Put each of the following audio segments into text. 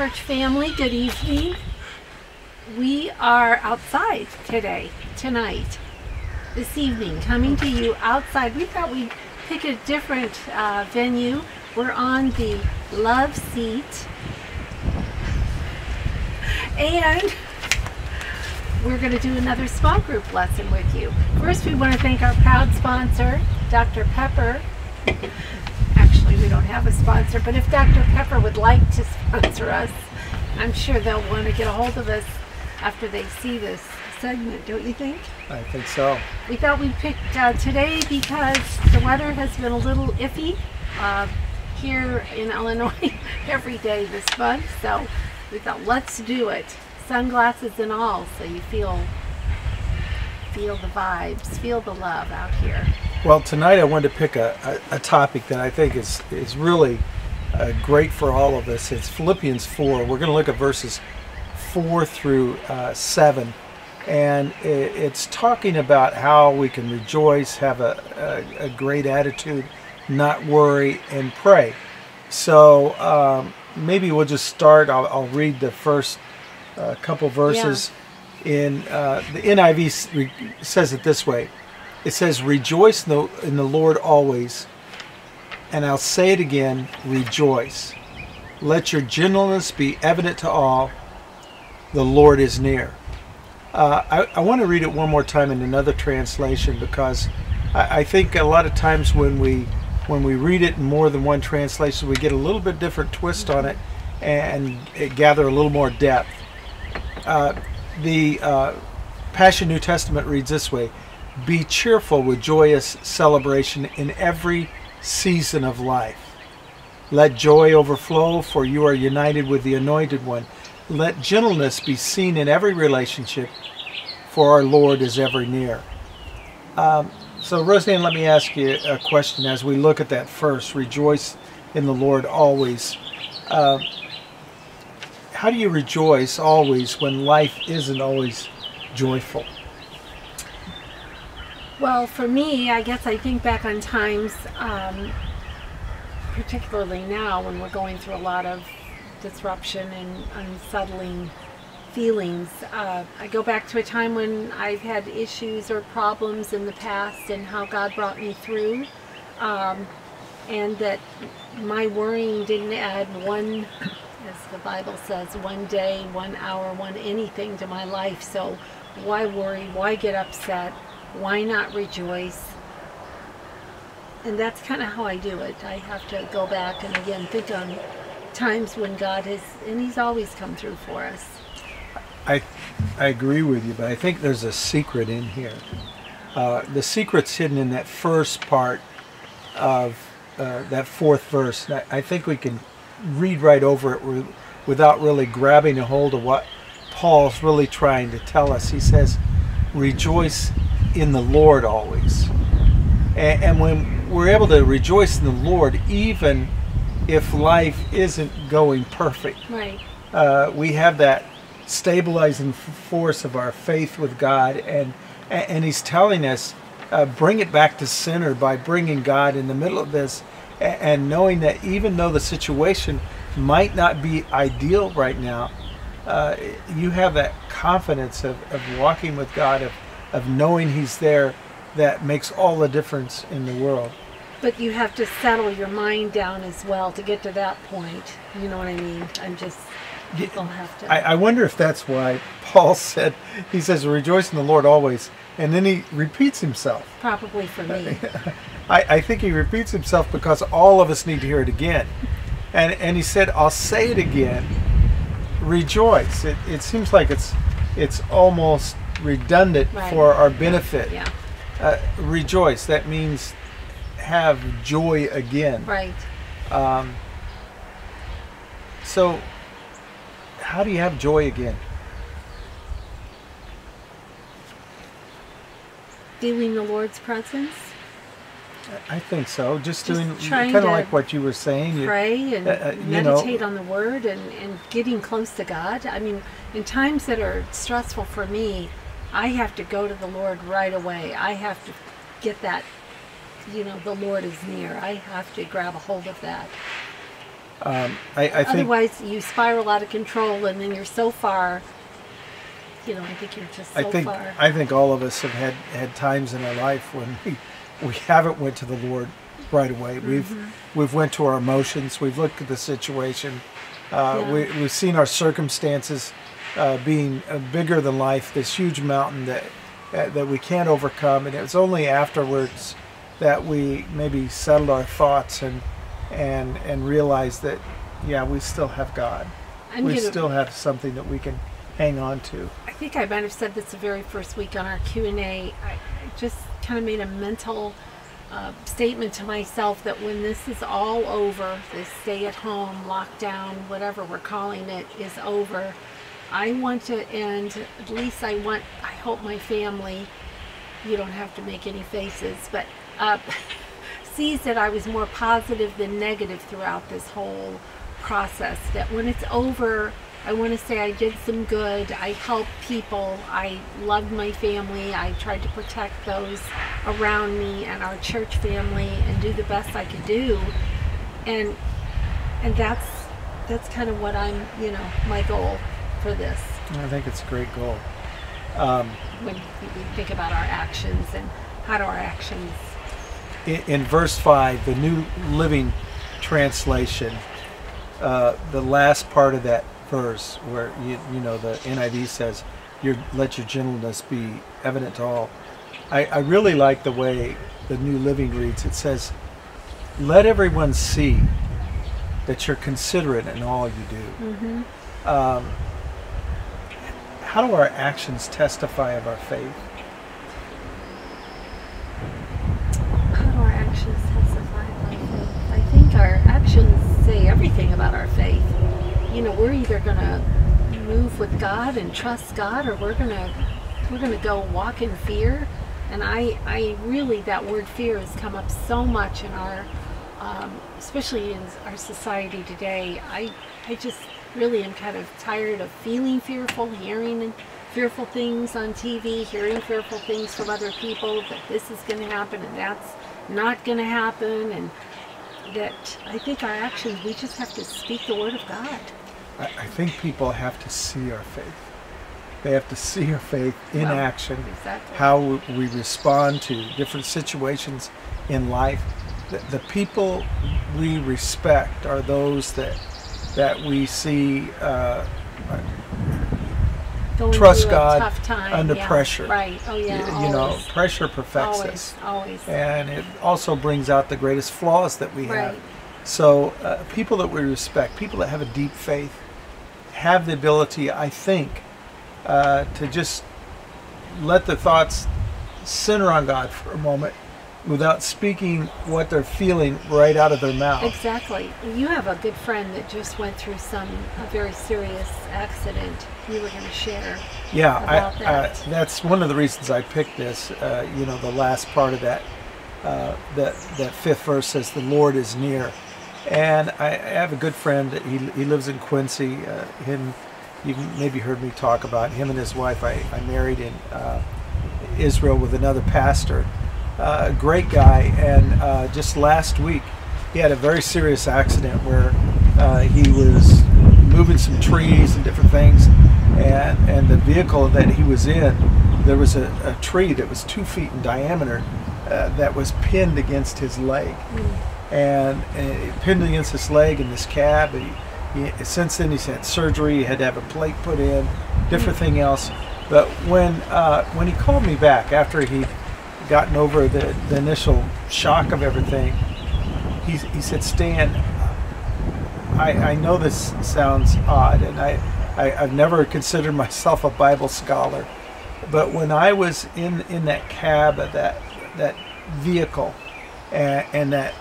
church family, good evening. We are outside today, tonight, this evening, coming to you outside. We thought we'd pick a different uh, venue. We're on the Love Seat. And we're going to do another small group lesson with you. First, we want to thank our proud sponsor, Dr. Pepper. We don't have a sponsor, but if Dr. Pepper would like to sponsor us, I'm sure they'll want to get a hold of us after they see this segment, don't you think? I think so. We thought we'd pick uh, today because the weather has been a little iffy uh, here in Illinois every day this month, so we thought let's do it. Sunglasses and all, so you feel feel the vibes, feel the love out here. Well, tonight I wanted to pick a, a, a topic that I think is, is really uh, great for all of us. It's Philippians 4. We're going to look at verses 4 through uh, 7. And it, it's talking about how we can rejoice, have a, a, a great attitude, not worry, and pray. So um, maybe we'll just start. I'll, I'll read the first uh, couple verses. In uh, the NIV says it this way it says, Rejoice in the, Lord always. And I'll say it again, rejoice. Let your gentleness be evident to all. The Lord is near. Uh, I, I want to read it one more time in another translation because I, I think a lot of times when we when we read it in more than one translation, we get a little bit different twist on it and it gather a little more depth. Uh, the uh, Passion New Testament reads this way Be cheerful with joyous celebration in every season of life. Let joy overflow, for you are united with the Anointed One. Let gentleness be seen in every relationship, for our Lord is ever near. Um, so, Roseanne, let me ask you a question as we look at that first rejoice in the Lord always. Uh, how do you rejoice always when life isn't always joyful? Well, for me, I guess I think back on times, um, particularly now when we're going through a lot of disruption and unsettling feelings. Uh, I go back to a time when I've had issues or problems in the past and how God brought me through. Um, and that my worrying didn't add one, as the Bible says, one day, one hour, one anything to my life. So why worry? Why get upset? Why not rejoice? And that's kind of how I do it. I have to go back and again think on times when God has, and He's always come through for us. I, I agree with you, but I think there's a secret in here. Uh, the secret's hidden in that first part of uh, that fourth verse. I, I think we can read right over it without really grabbing a hold of what Paul's really trying to tell us. He says, Rejoice in the Lord always. And, and when we're able to rejoice in the Lord, even if life isn't going perfect, Right. uh, we have that stabilizing force of our faith with God, and and He's telling us, uh, bring it back to center by bringing God in the middle of this, and knowing that even though the situation might not be ideal right now, uh, you have that confidence of, of walking with God, of of knowing He's there, that makes all the difference in the world. But you have to settle your mind down as well to get to that point. You know what I mean? I'm just, people have to. I, I wonder if that's why Paul said, he says, rejoice in the Lord always. And then he repeats himself. probably for me. I, I think he repeats himself because all of us need to hear it again. And, and he said, I'll say it again. Rejoice. It, it seems like it's, it's almost redundant Right. for our benefit. Yeah, Uh, rejoice. That means have joy again. right. Um, so, how do you have joy again? Feeling the Lord's presence, I think so. Just, Just doing trying kind of like what you were saying. you- pray and uh, uh, you know- meditate on the Word and, and getting close to God. I mean, in times that are stressful for me, I have to go to the Lord right away. I have to get that, you know, the Lord is near. I have to grab a hold of that. Um, I, I think Otherwise, you spiral out of control, and then you're so far. You know, I think you're just so I think far. I think all of us have had had times in our life when we we haven't went to the Lord right away. We've Mm-hmm. we've went to our emotions. We've looked at the situation. Uh, Yeah. we, we've seen our circumstances uh, being uh, bigger than life. This huge mountain that uh, that we can't overcome, and it was only afterwards that we maybe settled our thoughts and and and realized that yeah, we still have God. I'm we still have something that we can hang on to. I think I might have said this the very first week on our Q and A. I just kind of made a mental uh, statement to myself that when this is all over, this stay-at-home lockdown, whatever we're calling it, is over, I want to end. At least I want. I hope my family. You don't have to make any faces, but uh, sees that I was more positive than negative throughout this whole process. That when it's over, I want to say I did some good. I helped people. I loved my family. I tried to protect those around me and our church family and do the best I could do. And and that's that's kind of what I'm, you know, my goal for this I think it's a great goal. Um, when we think about our actions and how do our actions in, in verse 5, the New Living Translation, uh, the last part of that verse, where you, you know the NIV says, your, "Let your gentleness be evident to all." I, I really like the way the New Living reads. It says, "Let everyone see that you're considerate in all you do." Um, how do our actions testify of our faith? How do our actions testify of our faith? I think our actions say everything about our faith. You we're either gonna move with God and trust God, or we're gonna we're gonna go walk in fear. And I, I really that word fear has come up so much in our, um, especially in our society today. I, I just really am kind of tired of feeling fearful, hearing fearful things on TV, hearing fearful things from other people that this is going to happen and that's not going to happen, and that I think our actions, we just have to speak the word of God. I, I think people have to see our faith. They have to see our faith in Well, action, Exactly. how we respond to different situations in life. The, the people we respect are those that that we see uh, trust God time, under yeah. pressure. Right. Oh yeah. you know, pressure perfects always, us, always. and it also brings out the greatest flaws that we have. Right. So, uh, people that we respect, people that have a deep faith, have the ability, I think, uh, to just let the thoughts center on God for a moment without speaking what they're feeling right out of their mouth. Exactly. You have a good friend that just went through some a very serious accident. You were going to share. Yeah, about I, that. I, that's one of the reasons I picked this. Uh, you know, the last part of that, uh, that that fifth verse says, "The Lord is near," and I, I have a good friend. He he lives in Quincy. Uh, him, you maybe heard me talk about him and his wife. I, I married in uh, Israel with another pastor. Uh, a great guy, and uh, just last week he had a very serious accident where uh, he was moving some trees and different things, and and the vehicle that he was in, there was a, a tree that was two feet in diameter uh, that was pinned against his leg, and uh, it pinned against his leg in this cab. And he, he, since then, he's had surgery. He had to have a plate put in, different thing else. But when uh, when he called me back after he'd gotten over the, the initial shock of everything, he, he said, Stan, I, I know this sounds odd, and I, I, I've never considered myself a Bible scholar, but when I was in, in that cab of that, that vehicle and, and that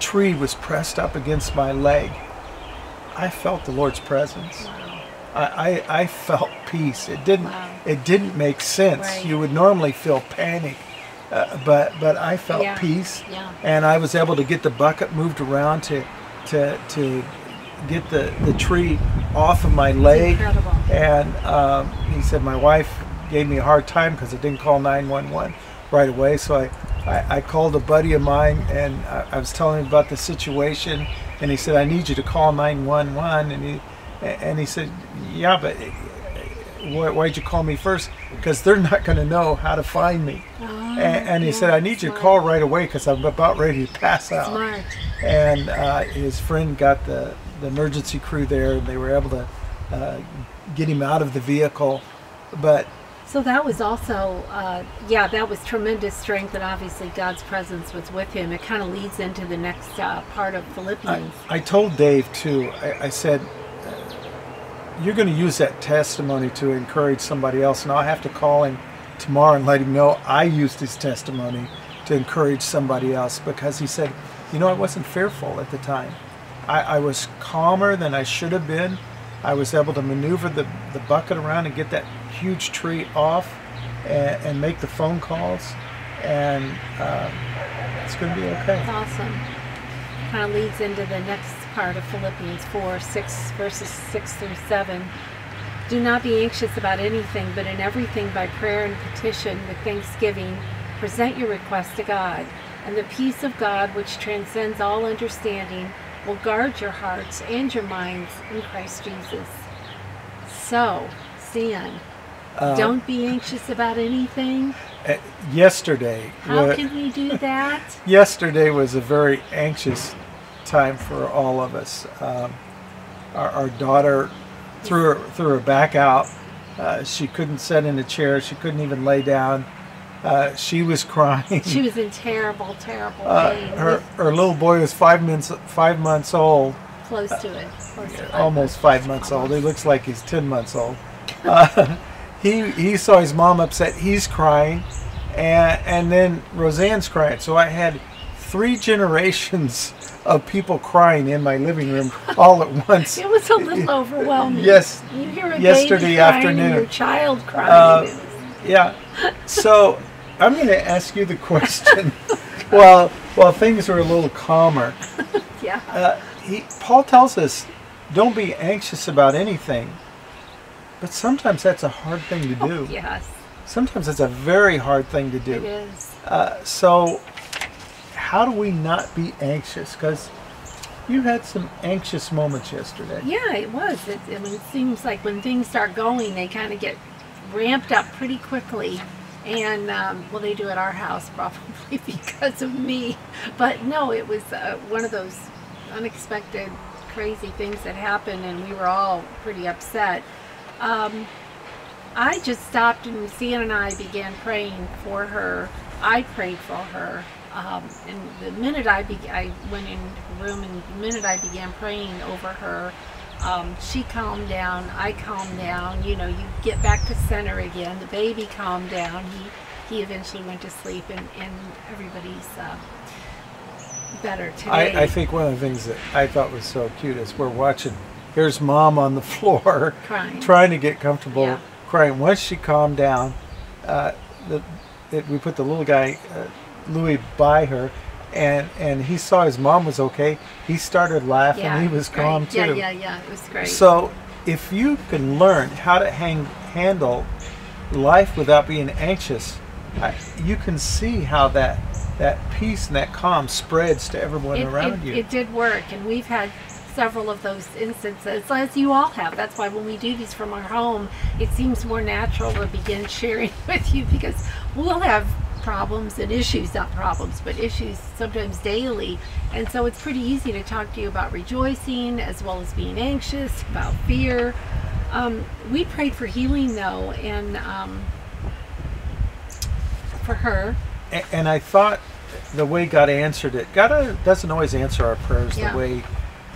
tree was pressed up against my leg, I felt the Lord's presence. I, I, I felt peace. It didn't Wow. it didn't make sense. Right. You would normally feel panic, uh, but but I felt Yeah. peace, Yeah. and I was able to get the bucket moved around to to to get the the tree off of my leg. And um, he said my wife gave me a hard time because I didn't call 911 right away. So I, I, I called a buddy of mine and I, I was telling him about the situation. and he said, "I need you to call 911." And he and he said, "Yeah, but why, why'd you call me first? Because they're not going to know how to find me." Oh, And, and he yeah, said, "I need you to call right away because I'm about ready to pass out." Smart. and uh, his friend got the, the emergency crew there and they were able to uh, get him out of the vehicle but So that was also, uh, yeah, that was tremendous strength, and obviously God's presence was with him. It kind of leads into the next uh, part of Philippians. I told dave too i, I said uh, you're going to use that testimony to encourage somebody else and i'll have to call him tomorrow and let him know i used his testimony to encourage somebody else because he said you know i wasn't fearful at the time i, I was calmer than i should have been i was able to maneuver the, the bucket around and get that huge tree off and, and make the phone calls and um, it's going to be okay awesome. Kind of leads into the next part of Philippians 4 6, verses 6 through 7. Do not be anxious about anything, but in everything by prayer and petition with thanksgiving, present your request to God. And the peace of God, which transcends all understanding, will guard your hearts and your minds in Christ Jesus. So, Stan, Uh, don't be anxious about anything. Uh, yesterday How can we do that? yesterday was a very anxious time for all of us um, our, our daughter threw her, threw her back out uh, she couldn't sit in a chair she couldn't even lay down uh, she was crying She was in terrible, terrible uh, pain. her, her little boy was five months five months old close to it. Close to five almost months. five months old. He looks like he's ten months old. Uh, he he saw his mom upset. He's crying, and and then Roseanne's crying. So I had three generations of people crying in my living room all at once. It was a little overwhelming. Yes, You hear a yesterday afternoon. your child crying. Uh, Yeah. So I'm going to ask you the question. while while things are a little calmer, yeah. uh, he, Paul tells us, don't be anxious about anything. But sometimes that's a hard thing to do. yes, Sometimes it's a very hard thing to do. is. Uh, so, how do we not be anxious? Because you had some anxious moments yesterday. Yeah, it was. It, it seems like when things start going, they kind of get ramped up pretty quickly. And, um, well, they do at our house probably because of me. But no, it was uh, one of those unexpected, crazy things that happened, and we were all pretty upset. Um, I just stopped, and Stan and I began praying for her. I prayed for her. Um, and the minute I, be- I went in the room, and the minute I began praying over her, um, she calmed down. I calmed down. You know, you get back to center again. The baby calmed down. He he eventually went to sleep, and, and everybody's uh, better today. I, I think one of the things that I thought was so cute is we're watching. Here's mom on the floor Crying. trying to get comfortable, Yeah. crying. Once she calmed down, uh, the, it, we put the little guy, uh, Louis, by her, and and he saw his mom was okay. He started laughing. yeah, he was great. calm too. Yeah, yeah, yeah. It was great. So, if you can learn how to hang, handle life without being anxious, I, you can see how that that peace and that calm spreads to everyone it, around it, you. it did work, and we've had several of those instances, as you all have. That's why when we do these from our home, it seems more natural to begin sharing with you because we'll have problems and issues, not problems, but issues sometimes daily. And so it's pretty easy to talk to you about rejoicing as well as being anxious, about fear. Um, we prayed for healing though, and um, for her. A- and I thought the way God answered it, God uh, doesn't always answer our prayers Yeah. the way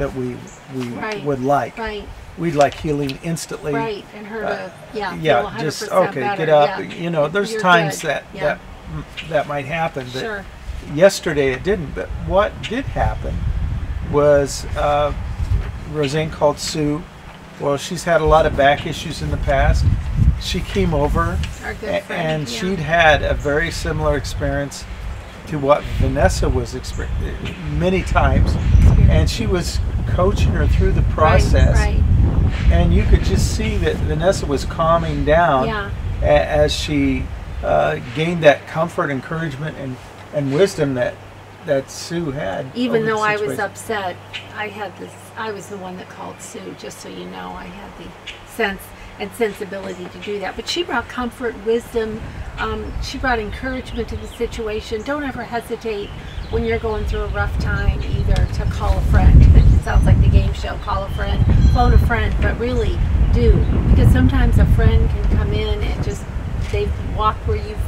that we we Right. would like. Right, We'd like healing instantly. right, and her uh, to yeah, Yeah, 100% just okay, better. get up. Yeah. You know, there's You're times good. that Yeah. that that might happen, but Sure. yesterday it didn't. But what did happen was uh, Roseanne called Sue. Well, she's had a lot of back issues in the past. She came over, Our good a- friend, and yeah. she'd had a very similar experience to what Vanessa was experiencing many times, and she was coaching her through the process. Right, right. And you could just see that Vanessa was calming down Yeah. a- as she uh, gained that comfort, encouragement, and, and wisdom that that Sue had. Even though I was upset, I had this. I was the one that called Sue, just so you know. I had the sense and sensibility to do that. But she brought comfort, wisdom. Um, she brought encouragement to the situation. Don't ever hesitate when you're going through a rough time, either to call a friend. It sounds like the game show. Call a friend, phone a friend, but really do because sometimes a friend can come in and just they've walked where you've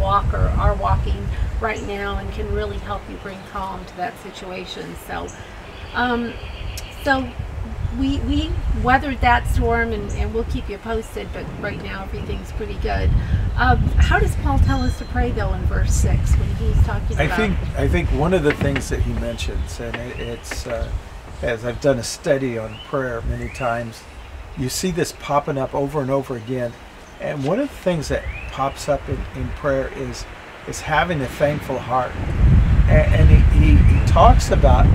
walk or are walking right now and can really help you bring calm to that situation. So, um, so we we weathered that storm and, and we'll keep you posted. But right now everything's pretty good. Um, how does Paul tell us to pray though in verse six when he's talking I about? think I think one of the things that he mentions, and it, it's uh, as I've done a study on prayer many times, you see this popping up over and over again. And one of the things that pops up in, in prayer is is having a thankful heart. And, and he, he, he talks about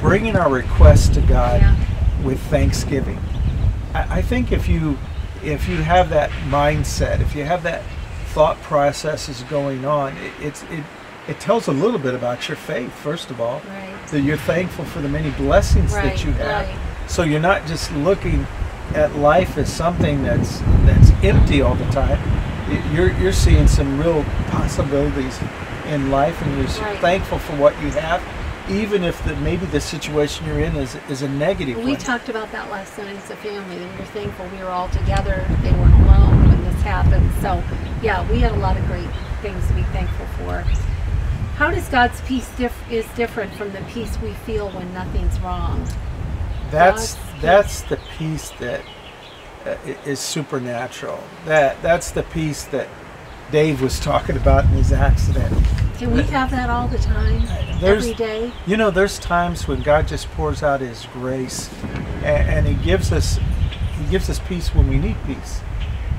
bringing our requests to God Yeah. With thanksgiving. I, I think if you if you have that mindset, if you have that thought processes going on, it, it's it it tells a little bit about your faith. First of all, Right. that you're thankful for the many blessings Right, that you have. right. So you're not just looking at life as something that's that's empty all the time. You're you're seeing some real possibilities in life, and you're thankful for what you have, even if the, maybe the situation you're in is is a negative We one. talked about that last night as a family. That we are thankful we were all together. They weren't alone when this happened. So, yeah, we had a lot of great things to be thankful for. How does God's peace diff- is different from the peace we feel when nothing's wrong? That's God's peace. that's the peace that uh, is supernatural. That that's the peace that Dave was talking about in his accident. Can we have that all the time, There's- every day? You know, there's times when God just pours out His grace, and, and He gives us He gives us peace when we need peace.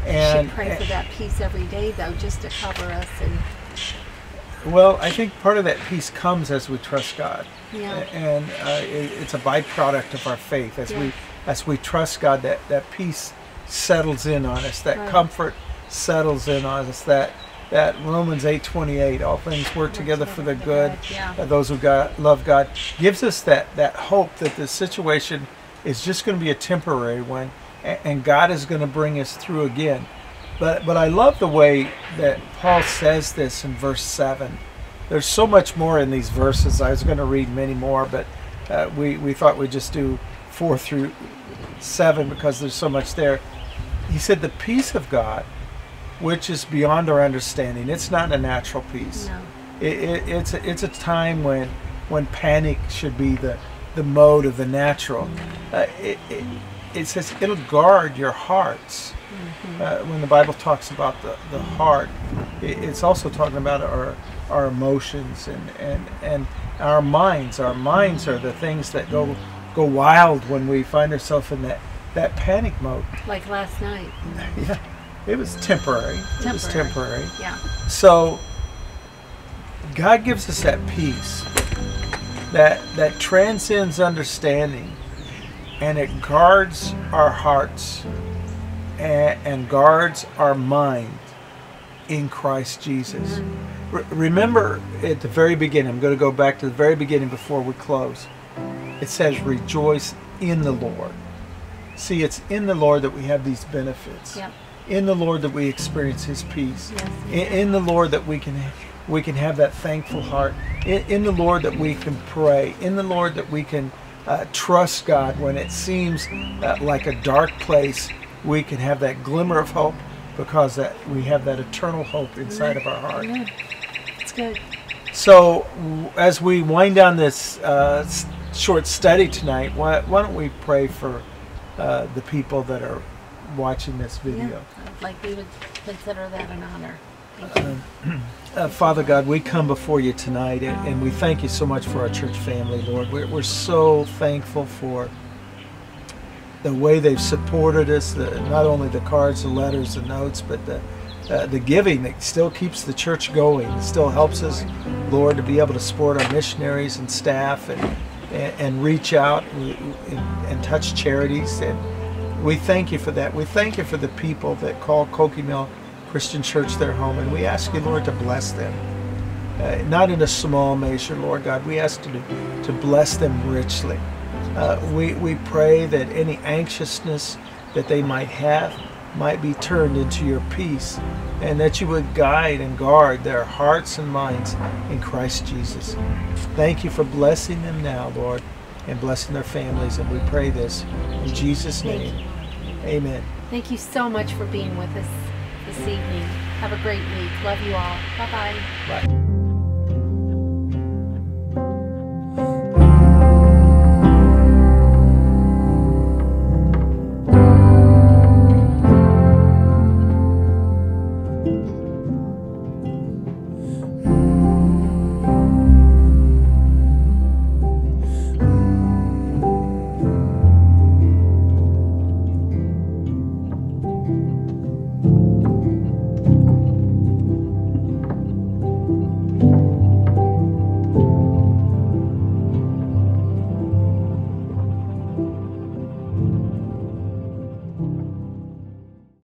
And we should pray for that peace every day, though, just to cover us. And well, I think part of that peace comes as we trust God. Yeah. And uh, it, it's a byproduct of our faith. As Yeah. we as we trust God, that, that peace settles in on us. That Right. comfort settles in on us. That that Romans eight twenty eight, all things work together for the good. Yeah. uh, those who God, love God, gives us that that hope that the situation is just going to be a temporary one, and, and God is going to bring us through again. But but I love the way that Paul says this in verse seven. There's so much more in these verses. I was going to read many more, but uh, we we thought we'd just do four through seven because there's so much there. He said, "The peace of God, which is beyond our understanding. It's not a natural peace. No. It, it, it's a, it's a time when when panic should be the the mode of the natural. Uh, it, it, it says it'll guard your hearts. Uh, when the Bible talks about the, the heart, it, it's also talking about our our emotions and, and, and our minds. Our minds are the things that go go wild when we find ourselves in that, that panic mode. like last night. Yeah, it was temporary. It was Temporary. temporary. Yeah. So God gives us that peace that that transcends understanding and it guards our hearts and, and guards our mind in Christ Jesus. Mm-hmm. Re- remember at the very beginning, I'm going to go back to the very beginning before we close. It says, Rejoice in the Lord. See, it's in the Lord that we have these benefits Yep. In the Lord that we experience His peace. Yes. In, in the Lord that we can we can have that thankful heart. In, in the Lord that we can pray. In the Lord that we can uh, trust God when it seems uh, like a dark place. We can have that glimmer of hope because that we have that eternal hope inside of our heart. Yeah. It's good. So, as we wind down this uh, short study tonight, why, why don't we pray for uh, the people that are watching this video? Yeah. Like we would consider that an honor. You. Uh, Father God, we come before you tonight and, and we thank you so much for our church family, Lord. We're, we're so thankful for the way they've supported us, the, not only the cards, the letters, the notes, but the, uh, the giving that still keeps the church going. It still helps us, Lord, to be able to support our missionaries and staff and, and, and reach out and, and touch charities. And we thank you for that. We thank you for the people that call Mill Christian Church their home. And we ask you, Lord, to bless them. uh, not in a small measure, Lord God. We ask you to, to bless them richly. Uh, we, we pray that any anxiousness that they might have might be turned into your peace and that you would guide and guard their hearts and minds in Christ Jesus. Thank you for blessing them now, Lord, and blessing their families. And we pray this in Jesus' name. Amen. Thank you so much for being with us this evening. Have a great week. Love you all. Bye-bye. Bye.